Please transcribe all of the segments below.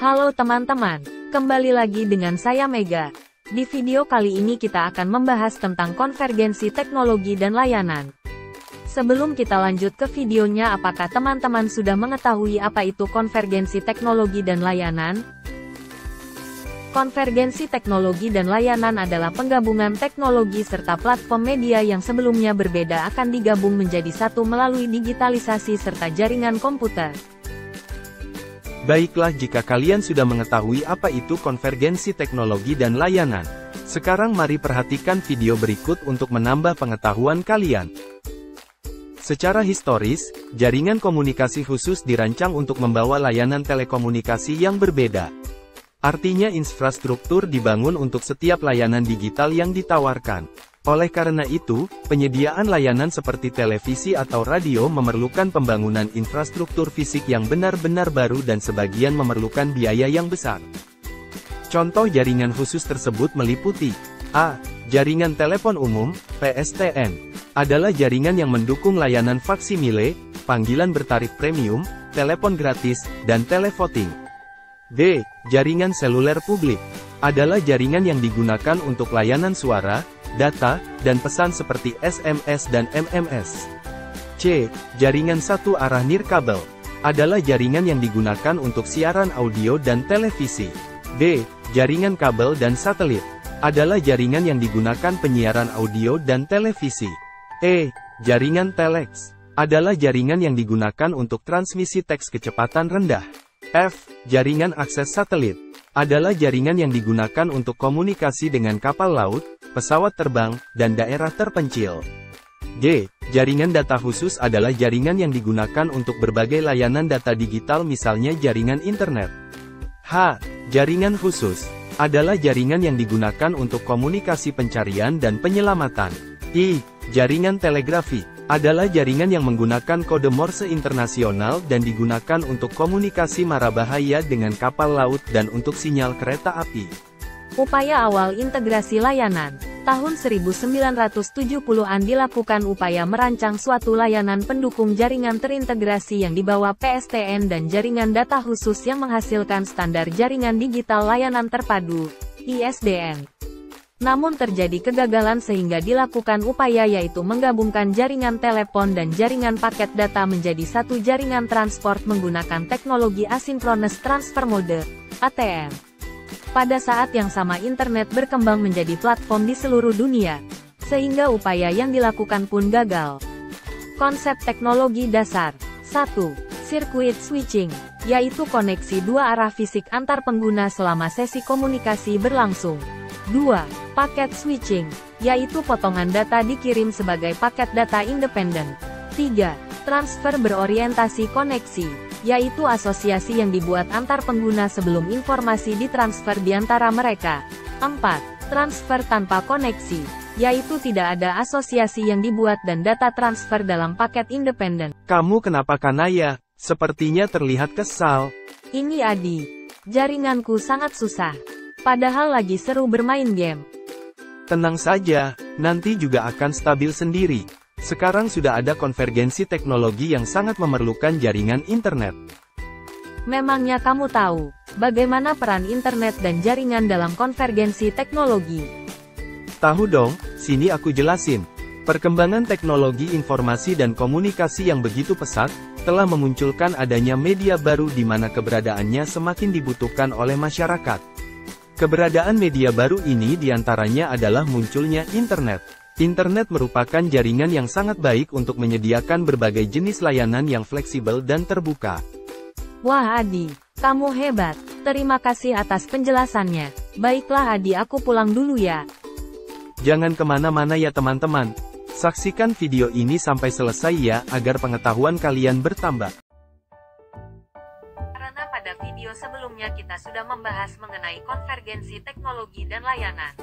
Halo teman-teman, kembali lagi dengan saya Mega. Di video kali ini kita akan membahas tentang konvergensi teknologi dan layanan. Sebelum kita lanjut ke videonya apakah teman-teman sudah mengetahui apa itu konvergensi teknologi dan layanan? Konvergensi teknologi dan layanan adalah penggabungan teknologi serta platform media yang sebelumnya berbeda akan digabung menjadi satu melalui digitalisasi serta jaringan komputer. Baiklah jika kalian sudah mengetahui apa itu konvergensi teknologi dan layanan. Sekarang mari perhatikan video berikut untuk menambah pengetahuan kalian. Secara historis, jaringan komunikasi khusus dirancang untuk membawa layanan telekomunikasi yang berbeda. Artinya infrastruktur dibangun untuk setiap layanan digital yang ditawarkan. Oleh karena itu, penyediaan layanan seperti televisi atau radio memerlukan pembangunan infrastruktur fisik yang benar-benar baru dan sebagian memerlukan biaya yang besar. Contoh jaringan khusus tersebut meliputi A. Jaringan telepon umum, PSTN, adalah jaringan yang mendukung layanan faksimile, panggilan bertarif premium, telepon gratis, dan televoting. D. Jaringan seluler publik adalah jaringan yang digunakan untuk layanan suara, data, dan pesan seperti SMS dan MMS. C. Jaringan satu arah nirkabel adalah jaringan yang digunakan untuk siaran audio dan televisi. D. Jaringan kabel dan satelit adalah jaringan yang digunakan penyiaran audio dan televisi. E. Jaringan telex adalah jaringan yang digunakan untuk transmisi teks kecepatan rendah. F. Jaringan akses satelit adalah jaringan yang digunakan untuk komunikasi dengan kapal laut, pesawat terbang, dan daerah terpencil. G. Jaringan data khusus adalah jaringan yang digunakan untuk berbagai layanan data digital misalnya jaringan internet. H. Jaringan khusus adalah jaringan yang digunakan untuk komunikasi pencarian dan penyelamatan. I. Jaringan telegrafi adalah jaringan yang menggunakan kode Morse internasional dan digunakan untuk komunikasi marabahaya dengan kapal laut dan untuk sinyal kereta api. Upaya awal integrasi layanan Tahun 1970-an dilakukan upaya merancang suatu layanan pendukung jaringan terintegrasi yang dibawa PSTN dan jaringan data khusus yang menghasilkan standar jaringan digital layanan terpadu, ISDN. Namun terjadi kegagalan sehingga dilakukan upaya yaitu menggabungkan jaringan telepon dan jaringan paket data menjadi satu jaringan transport menggunakan teknologi asynchronous transfer mode, ATM. Pada saat yang sama internet berkembang menjadi platform di seluruh dunia, sehingga upaya yang dilakukan pun gagal. Konsep teknologi dasar 1. Circuit switching, yaitu koneksi dua arah fisik antar pengguna selama sesi komunikasi berlangsung. 2 Paket switching, yaitu potongan data dikirim sebagai paket data independen. 3. Transfer berorientasi koneksi, yaitu asosiasi yang dibuat antar pengguna sebelum informasi ditransfer di antara mereka. 4. Transfer tanpa koneksi, yaitu tidak ada asosiasi yang dibuat dan data transfer dalam paket independen. Kamu kenapa kanaya? Sepertinya terlihat kesal. Ini Adi. Jaringanku sangat susah. Padahal lagi seru bermain game. Tenang saja, nanti juga akan stabil sendiri. Sekarang sudah ada konvergensi teknologi yang sangat memerlukan jaringan internet. Memangnya kamu tahu, bagaimana peran internet dan jaringan dalam konvergensi teknologi? Tahu dong, sini aku jelasin. Perkembangan teknologi informasi dan komunikasi yang begitu pesat, telah memunculkan adanya media baru di mana keberadaannya semakin dibutuhkan oleh masyarakat. Keberadaan media baru ini di antaranya adalah munculnya internet. Internet merupakan jaringan yang sangat baik untuk menyediakan berbagai jenis layanan yang fleksibel dan terbuka. Wah Adi, kamu hebat. Terima kasih atas penjelasannya. Baiklah Adi aku pulang dulu ya. Jangan ke mana-mana ya teman-teman. Saksikan video ini sampai selesai ya, agar pengetahuan kalian bertambah video sebelumnya kita sudah membahas mengenai konvergensi teknologi dan layanan.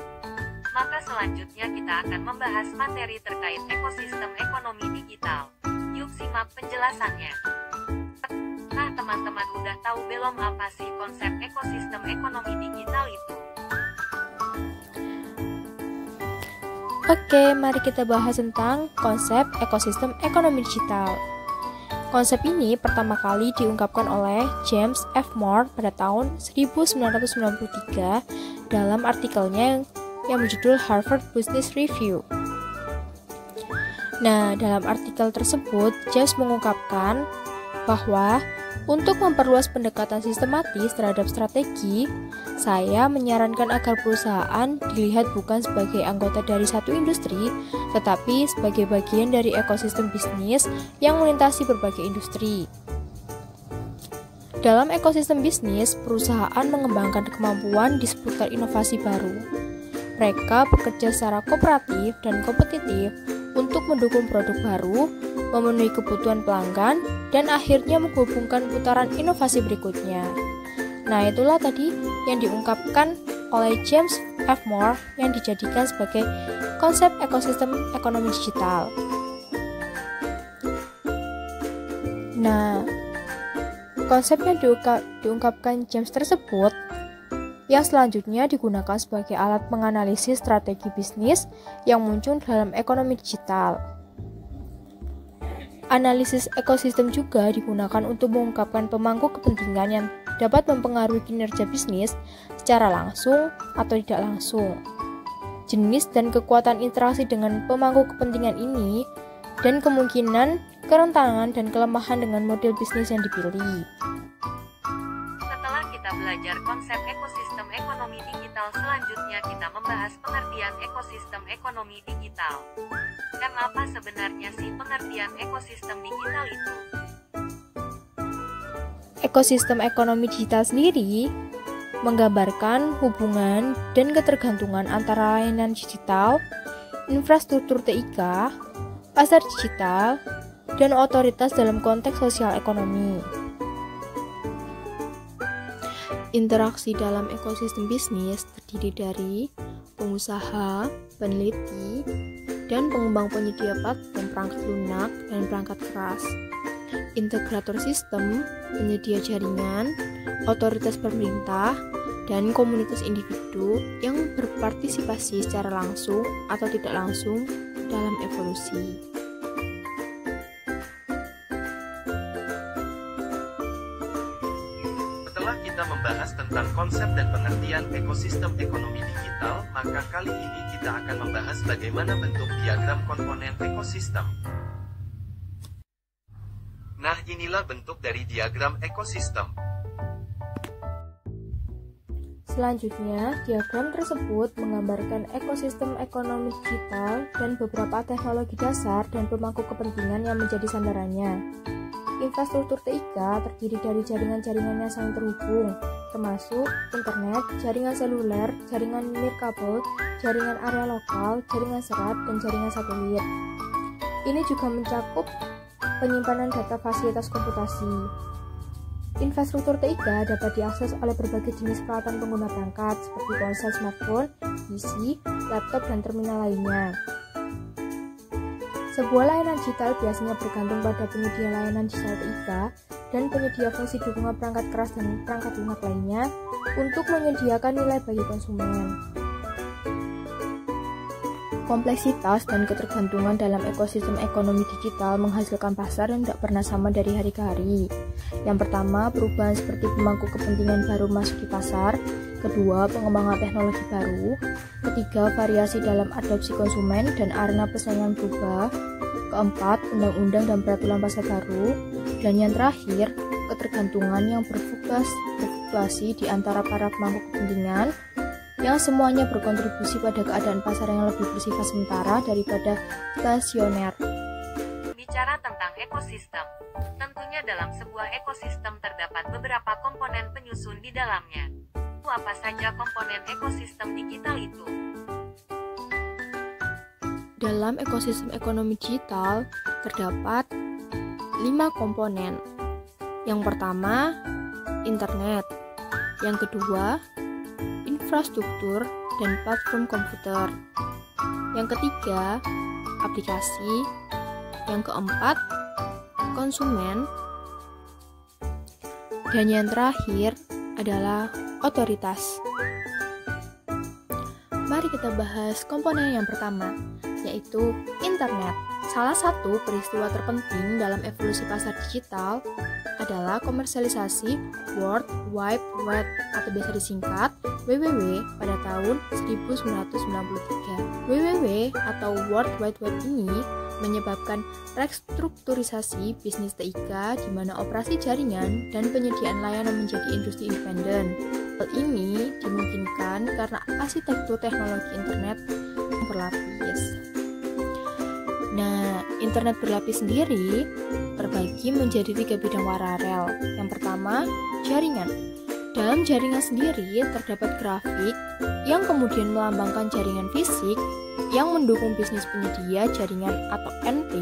Maka selanjutnya kita akan membahas materi terkait ekosistem ekonomi digital. Yuk simak penjelasannya. Nah teman-teman udah tahu belum apa sih konsep ekosistem ekonomi digital itu? Oke, mari kita bahas tentang konsep ekosistem ekonomi digital. Konsep ini pertama kali diungkapkan oleh James F. Moore pada tahun 1993 dalam artikelnya yang berjudul Harvard Business Review. Nah, dalam artikel tersebut, James mengungkapkan bahwa untuk memperluas pendekatan sistematis terhadap strategi, saya menyarankan agar perusahaan dilihat bukan sebagai anggota dari satu industri, tetapi sebagai bagian dari ekosistem bisnis yang melintasi berbagai industri. Dalam ekosistem bisnis, perusahaan mengembangkan kemampuan di seputar inovasi baru. Mereka bekerja secara kooperatif dan kompetitif untuk mendukung produk baru, memenuhi kebutuhan pelanggan, dan akhirnya menghubungkan putaran inovasi berikutnya. Nah, itulah tadi yang diungkapkan oleh James F. Moore yang dijadikan sebagai konsep ekosistem ekonomi digital. Nah, konsep yang diungkapkan James tersebut yang selanjutnya digunakan sebagai alat menganalisis strategi bisnis yang muncul dalam ekonomi digital. Analisis ekosistem juga digunakan untuk mengungkapkan pemangku kepentingan yang dapat mempengaruhi kinerja bisnis secara langsung atau tidak langsung. Jenis dan kekuatan interaksi dengan pemangku kepentingan ini dan kemungkinan kerentanan dan kelemahan dengan model bisnis yang dipilih belajar konsep ekosistem ekonomi digital selanjutnya kita membahas pengertian ekosistem ekonomi digital. Dan apa sebenarnya sih pengertian ekosistem digital itu? Ekosistem ekonomi digital sendiri menggambarkan hubungan dan ketergantungan antara layanan digital, infrastruktur TIK, pasar digital, dan otoritas dalam konteks sosial ekonomi. Interaksi dalam ekosistem bisnis terdiri dari pengusaha, peneliti, dan pengembang penyedia platform perangkat lunak dan perangkat keras. Integrator sistem, penyedia jaringan, otoritas pemerintah, dan komunitas individu yang berpartisipasi secara langsung atau tidak langsung dalam evolusi. Konsep dan pengertian ekosistem ekonomi digital, maka kali ini kita akan membahas bagaimana bentuk diagram komponen ekosistem. Nah, inilah bentuk dari diagram ekosistem. Selanjutnya, diagram tersebut menggambarkan ekosistem ekonomi digital dan beberapa teknologi dasar dan pemangku kepentingan yang menjadi sandarannya. Infrastruktur TIK terdiri dari jaringan-jaringan yang saling terhubung, termasuk internet, jaringan seluler, jaringan nirkabel, jaringan area lokal, jaringan serat, dan jaringan satelit. Ini juga mencakup penyimpanan data fasilitas komputasi. Infrastruktur TIK dapat diakses oleh berbagai jenis peralatan pengguna perangkat seperti ponsel smartphone, PC, laptop, dan terminal lainnya. Sebuah layanan digital biasanya bergantung pada penyedia layanan digital TIK dan penyedia fungsi dukungan perangkat keras dan perangkat lunak lainnya untuk menyediakan nilai bagi konsumen. Kompleksitas dan ketergantungan dalam ekosistem ekonomi digital menghasilkan pasar yang tidak pernah sama dari hari ke hari. Yang pertama, perubahan seperti pemangku kepentingan baru masuk di pasar. Kedua, pengembangan teknologi baru. Ketiga, variasi dalam adopsi konsumen dan arena persaingan berubah. Keempat, undang-undang dan peraturan pasar baru. Dan yang terakhir, ketergantungan yang berfluktuasi di antara para pemangku kepentingan yang semuanya berkontribusi pada keadaan pasar yang lebih bersifat sementara daripada stasioner. Bicara tentang ekosistem, tentunya dalam sebuah ekosistem terdapat beberapa komponen penyusun di dalamnya. Apa saja komponen ekosistem digital itu? Dalam ekosistem ekonomi digital terdapat lima komponen. Yang pertama, internet. Yang kedua, infrastruktur dan platform komputer. Yang ketiga, aplikasi. Yang keempat, konsumen. Dan yang terakhir adalah otoritas. Mari kita bahas komponen yang pertama, yaitu internet. Salah satu peristiwa terpenting dalam evolusi pasar digital adalah komersialisasi World Wide Web atau biasa disingkat WWW pada tahun 1993. WWW atau World Wide Web ini menyebabkan restrukturisasi bisnis TIK di mana operasi jaringan dan penyediaan layanan menjadi industri independen. Hal ini dimungkinkan karena arsitektur teknologi internet berlapis. Nah, internet berlapis sendiri terbagi menjadi tiga bidang paralel. Yang pertama, jaringan. Dalam jaringan sendiri terdapat grafik yang kemudian melambangkan jaringan fisik yang mendukung bisnis penyedia jaringan atau NT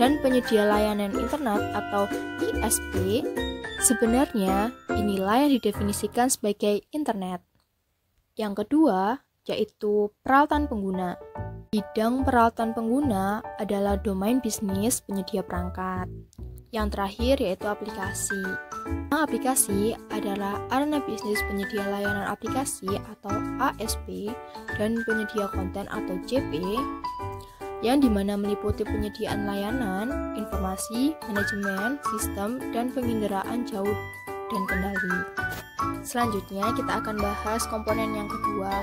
dan penyedia layanan internet atau ISP. Sebenarnya inilah yang didefinisikan sebagai internet. Yang kedua, yaitu peralatan pengguna. Bidang peralatan pengguna adalah domain bisnis penyedia perangkat. Yang terakhir yaitu aplikasi. Aplikasi adalah arena bisnis penyedia layanan aplikasi atau ASP dan penyedia konten atau CP yang di mana meliputi penyediaan layanan, informasi, manajemen, sistem, dan penginderaan jauh dan kendali. Selanjutnya kita akan bahas komponen yang kedua,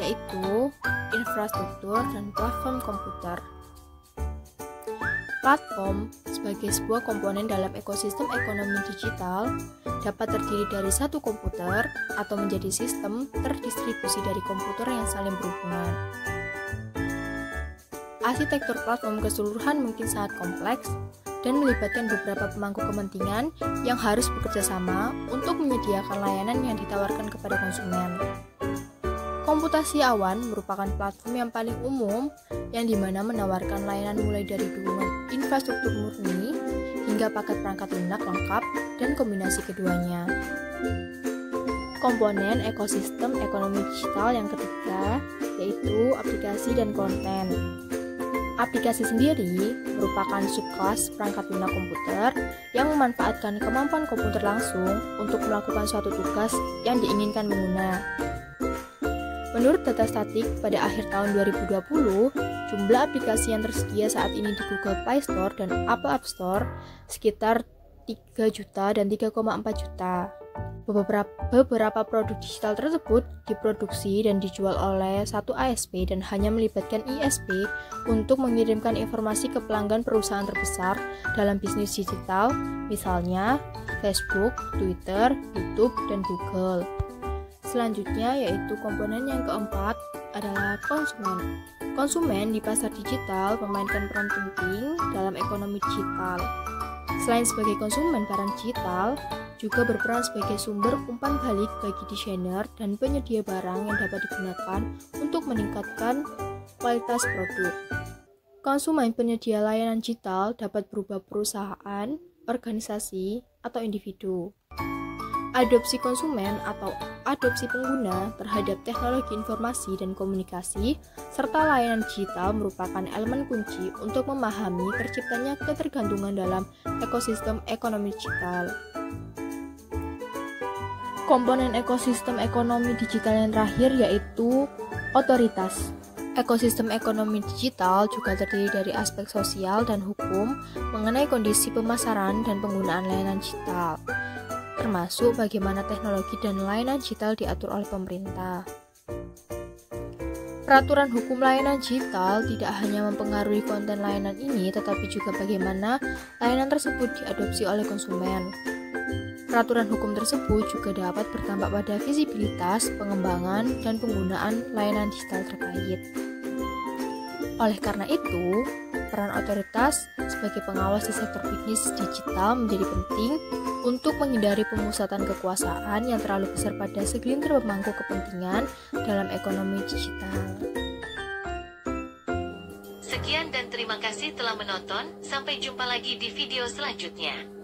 yaitu infrastruktur dan platform komputer. Platform sebagai sebuah komponen dalam ekosistem ekonomi digital dapat terdiri dari satu komputer atau menjadi sistem terdistribusi dari komputer yang saling berhubungan. Arsitektur platform keseluruhan mungkin sangat kompleks dan melibatkan beberapa pemangku kepentingan yang harus bekerja sama untuk menyediakan layanan yang ditawarkan kepada konsumen. Komputasi awan merupakan platform yang paling umum yang di mana menawarkan layanan mulai dari dukungan infrastruktur murni hingga paket perangkat lunak lengkap dan kombinasi keduanya. Komponen ekosistem ekonomi digital yang ketiga yaitu aplikasi dan konten. Aplikasi sendiri merupakan subkelas perangkat lunak komputer yang memanfaatkan kemampuan komputer langsung untuk melakukan suatu tugas yang diinginkan pengguna. Menurut data statik pada akhir tahun 2020, jumlah aplikasi yang tersedia saat ini di Google Play Store dan Apple App Store sekitar 3 juta dan 3,4 juta. Beberapa, produk digital tersebut diproduksi dan dijual oleh satu ASP dan hanya melibatkan ISP untuk mengirimkan informasi ke pelanggan perusahaan terbesar dalam bisnis digital, misalnya Facebook, Twitter, YouTube, dan Google. Selanjutnya yaitu komponen yang keempat adalah konsumen. Konsumen di pasar digital memainkan peran penting dalam ekonomi digital. Selain sebagai konsumen barang digital, juga berperan sebagai sumber umpan balik bagi desainer dan penyedia barang yang dapat digunakan untuk meningkatkan kualitas produk. Konsumen penyedia layanan digital dapat berubah perusahaan, organisasi, atau individu. Adopsi konsumen atau adopsi pengguna terhadap teknologi informasi dan komunikasi serta layanan digital merupakan elemen kunci untuk memahami terciptanya ketergantungan dalam ekosistem ekonomi digital. Komponen ekosistem ekonomi digital yang terakhir yaitu otoritas. Ekosistem ekonomi digital juga terdiri dari aspek sosial dan hukum mengenai kondisi pemasaran dan penggunaan layanan digital termasuk bagaimana teknologi dan layanan digital diatur oleh pemerintah. Peraturan hukum layanan digital tidak hanya mempengaruhi konten layanan ini, tetapi juga bagaimana layanan tersebut diadopsi oleh konsumen. Peraturan hukum tersebut juga dapat berdampak pada visibilitas, pengembangan, dan penggunaan layanan digital terkait. Oleh karena itu, peran otoritas sebagai pengawas di sektor bisnis digital menjadi penting untuk menghindari pemusatan kekuasaan yang terlalu besar pada segelintir pemangku kepentingan dalam ekonomi digital. Sekian dan terima kasih telah menonton. Sampai jumpa lagi di video selanjutnya.